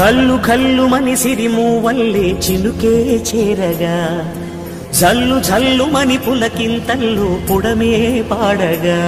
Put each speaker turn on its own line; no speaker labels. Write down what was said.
కల్లు కల్లు మని సిరిమూవల్లే చినుకే చేరగా. జల్లు జల్లు మని పులకింతల్లో పుడమే పాడగా.